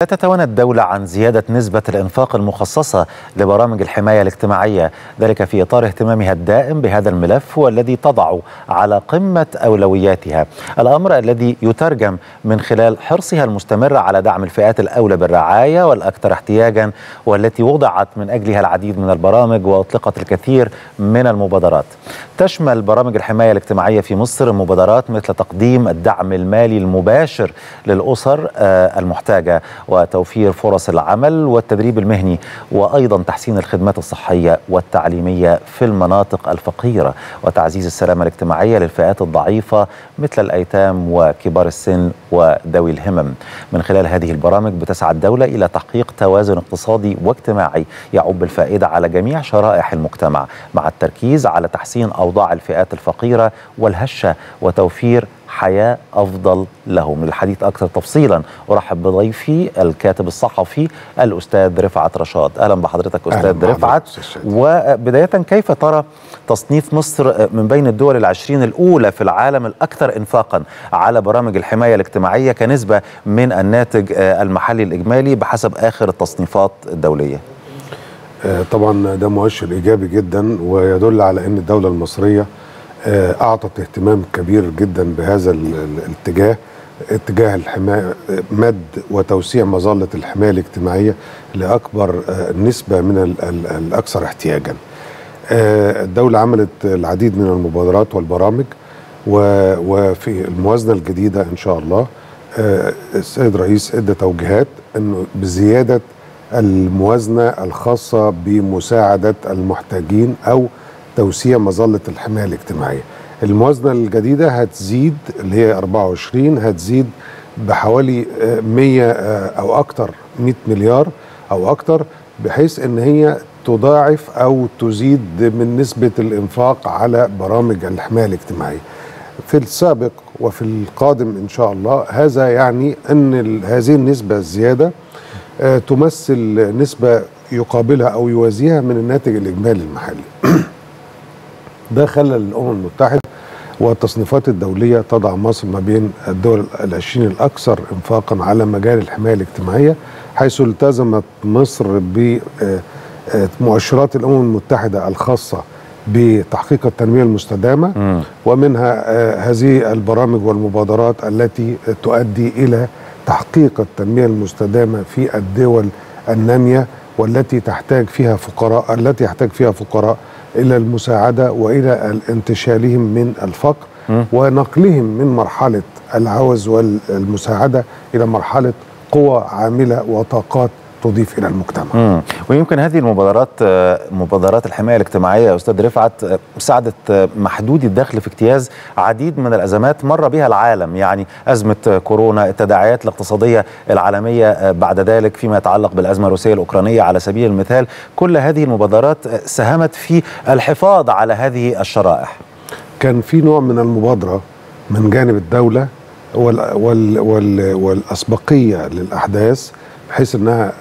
لا تتوانى الدولة عن زيادة نسبة الإنفاق المخصصة لبرامج الحماية الاجتماعية. ذلك في إطار اهتمامها الدائم بهذا الملف والذي تضع على قمة أولوياتها. الأمر الذي يترجم من خلال حرصها المستمر على دعم الفئات الأولى بالرعاية والأكثر احتياجا والتي وضعت من أجلها العديد من البرامج وأطلقت الكثير من المبادرات. تشمل برامج الحماية الاجتماعية في مصر مبادرات مثل تقديم الدعم المالي المباشر للأسر المحتاجة. وتوفير فرص العمل والتدريب المهني وأيضا تحسين الخدمات الصحية والتعليمية في المناطق الفقيرة وتعزيز السلامة الاجتماعية للفئات الضعيفة مثل الأيتام وكبار السن وذوي الهمم. من خلال هذه البرامج بتسعى الدولة إلى تحقيق توازن اقتصادي واجتماعي يعم الفائده على جميع شرائح المجتمع مع التركيز على تحسين أوضاع الفئات الفقيرة والهشة وتوفير حياة أفضل لهم للحديث أكثر تفصيلا أرحب بضيفي الكاتب الصحفي الأستاذ رفعت رشاد. أهلا بحضرتك أستاذ رفعت. وبداية كيف ترى تصنيف مصر من بين الدول العشرين الأولى في العالم الأكثر إنفاقا على برامج الحماية الاجتماعية كنسبة من الناتج المحلي الإجمالي بحسب آخر التصنيفات الدولية؟ طبعا ده مؤشر إيجابي جدا ويدل على أن الدولة المصرية أعطت اهتمام كبير جدا بهذا الاتجاه اتجاه الحمايه مد وتوسيع مظلة الحماية الاجتماعية لأكبر نسبة من الأكثر احتياجا. الدولة عملت العديد من المبادرات والبرامج وفي الموازنة الجديدة إن شاء الله السيد رئيس إدى توجيهات إنه بزيادة الموازنة الخاصة بمساعدة المحتاجين أو توسيع مظلة الحماية الاجتماعية. الموازنة الجديدة هتزيد اللي هي 24 هتزيد بحوالي 100 أو أكتر 100 مليار أو أكتر بحيث إن هي تضاعف أو تزيد من نسبة الإنفاق على برامج الحماية الاجتماعية. في السابق وفي القادم إن شاء الله هذا يعني إن هذه النسبة الزيادة تمثل نسبة يقابلها أو يوازيها من الناتج الإجمالي المحلي. ده خلى الأمم المتحدة والتصنيفات الدولية تضع مصر ما بين الدول العشرين الأكثر انفاقا على مجال الحماية الاجتماعية حيث التزمت مصر بمؤشرات الأمم المتحدة الخاصة بتحقيق التنمية المستدامة م. ومنها هذه البرامج والمبادرات التي تؤدي إلى تحقيق التنمية المستدامة في الدول النامية والتي تحتاج فيها فقراء التي يحتاج فيها فقراء إلى المساعدة وإلى انتشالهم من الفقر م. ونقلهم من مرحلة العوز والمساعدة إلى مرحلة قوى عاملة وطاقات تضيف إلى المجتمع. مم. ويمكن هذه المبادرات مبادرات الحماية الاجتماعية يا أستاذ رفعت ساعدت محدودي الدخل في اجتياز عديد من الأزمات مر بها العالم يعني أزمة كورونا التداعيات الاقتصادية العالمية بعد ذلك فيما يتعلق بالأزمة الروسية الأوكرانية على سبيل المثال كل هذه المبادرات ساهمت في الحفاظ على هذه الشرائح. كان في نوع من المبادرة من جانب الدولة وال وال وال والأسبقية للأحداث بحيث إنها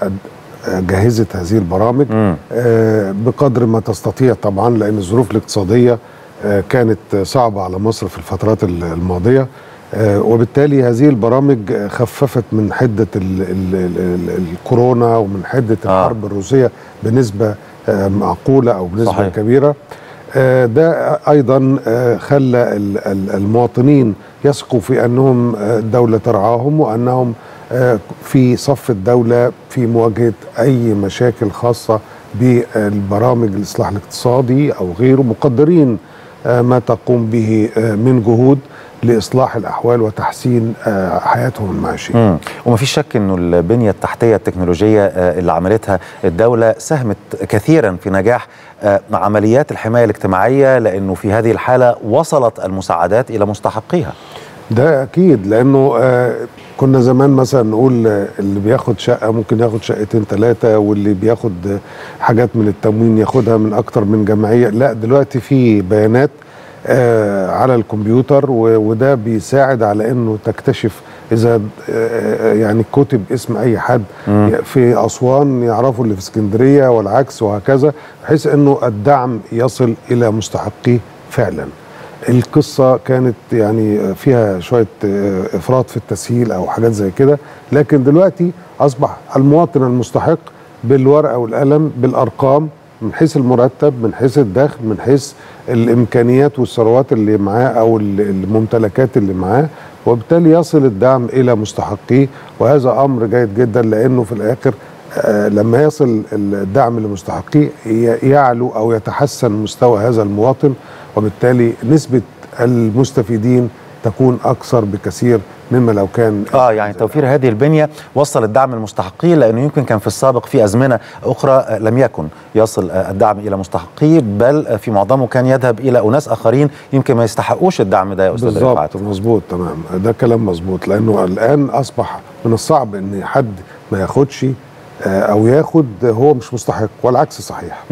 جهزت هذه البرامج. آه بقدر ما تستطيع طبعا لأن الظروف الاقتصادية آه كانت صعبة على مصر في الفترات الماضية. آه وبالتالي هذه البرامج خففت من حدة ال ال ال الكورونا ومن حدة الحرب الروسية بنسبة معقولة أو بنسبة صحيح. كبيرة. ده أيضا خلى المواطنين يثقوا في أنهم الدولة ترعاهم وأنهم في صف الدولة في مواجهة أي مشاكل خاصة بالبرامج الإصلاح الاقتصادي أو غيره مقدرين ما تقوم به من جهود لإصلاح الأحوال وتحسين حياتهم المعيشية. وما فيش شك إنه البنية التحتية التكنولوجية اللي عملتها الدولة ساهمت كثيرا في نجاح عمليات الحماية الاجتماعية لأنه في هذه الحالة وصلت المساعدات إلى مستحقيها. ده أكيد لأنه آه كنا زمان مثلا نقول اللي بياخد شقة ممكن ياخد شقتين ثلاثة واللي بياخد حاجات من التموين ياخدها من أكتر من جمعية لا دلوقتي في بيانات آه على الكمبيوتر وده بيساعد على إنه تكتشف إذا آه يعني كتب اسم أي حد م. في أسوان يعرفوا اللي في اسكندرية والعكس وهكذا بحيث إنه الدعم يصل إلى مستحقيه فعلا القصة كانت يعني فيها شوية آه، إفراط في التسهيل أو حاجات زي كده لكن دلوقتي أصبح المواطن المستحق بالورقة والقلم بالأرقام من حيث المرتب من حيث الدخل من حيث الإمكانيات والثروات اللي معاه أو ال- الممتلكات اللي معاه وبالتالي يصل الدعم إلى مستحقيه وهذا أمر جيد جدا لأنه في الآخر آه، لما يصل الدعم لمستحقيه يعلو أو يتحسن مستوى هذا المواطن وبالتالي نسبة المستفيدين تكون أكثر بكثير مما لو كان آه يعني توفير هذه البنية وصل الدعم المستحقيه لأنه يمكن كان في السابق في أزمنة أخرى آه، لم يكن يصل آه، الدعم إلى مستحقيه بل آه، في معظمه كان يذهب إلى أناس آخرين يمكن ما يستحقوش الدعم ده يا أستاذ رفعت. بالظبط مظبوط تمام. ده كلام مظبوط لأنه الآن أصبح من الصعب إن حد ما ياخدش أو ياخد هو مش مستحق والعكس صحيح.